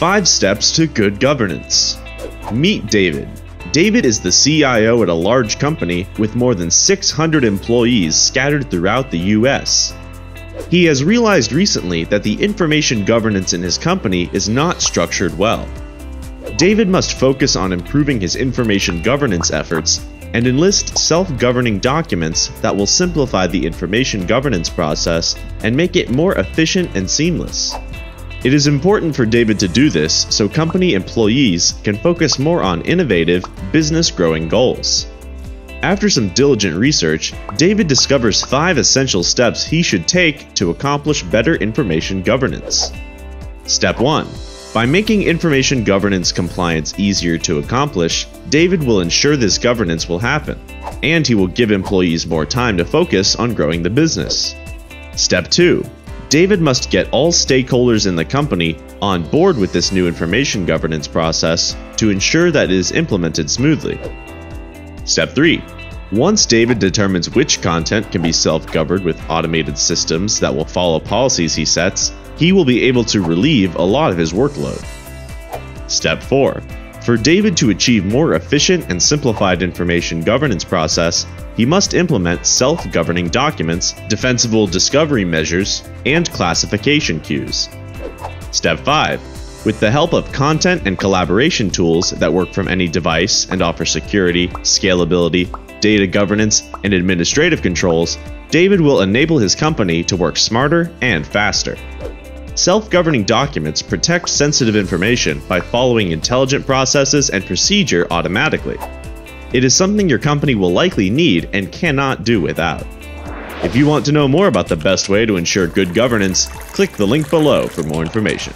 5 Steps to Good Governance Meet David. David is the CIO at a large company with more than 600 employees scattered throughout the US. He has realized recently that the information governance in his company is not structured well. David must focus on improving his information governance efforts and enlist self-governing documents that will simplify the information governance process and make it more efficient and seamless. It is important for David to do this so company employees can focus more on innovative, business growing goals. After some diligent research, David discovers five essential steps he should take to accomplish better information governance. Step 1 by making information governance compliance easier to accomplish, David will ensure this governance will happen, and he will give employees more time to focus on growing the business. Step 2. David must get all stakeholders in the company on board with this new information governance process to ensure that it is implemented smoothly. Step 3. Once David determines which content can be self-governed with automated systems that will follow policies he sets, he will be able to relieve a lot of his workload. Step 4. For David to achieve more efficient and simplified information governance process, he must implement self-governing documents, defensible discovery measures, and classification cues. Step 5. With the help of content and collaboration tools that work from any device and offer security, scalability, data governance, and administrative controls, David will enable his company to work smarter and faster. Self-governing documents protect sensitive information by following intelligent processes and procedure automatically. It is something your company will likely need and cannot do without. If you want to know more about the best way to ensure good governance, click the link below for more information.